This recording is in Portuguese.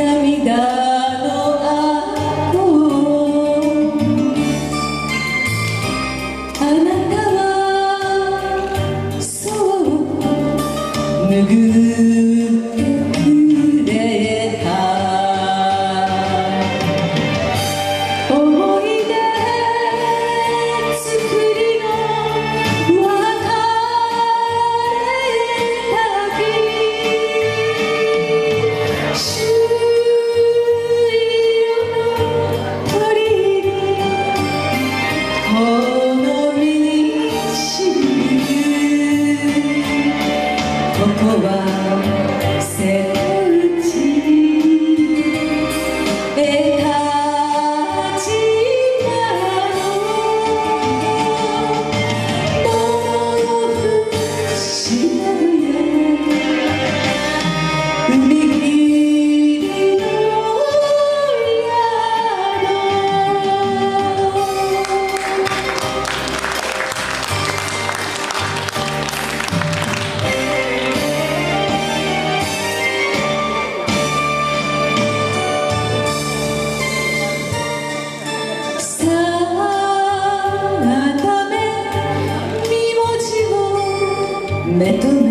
ainda me dá Maintenant,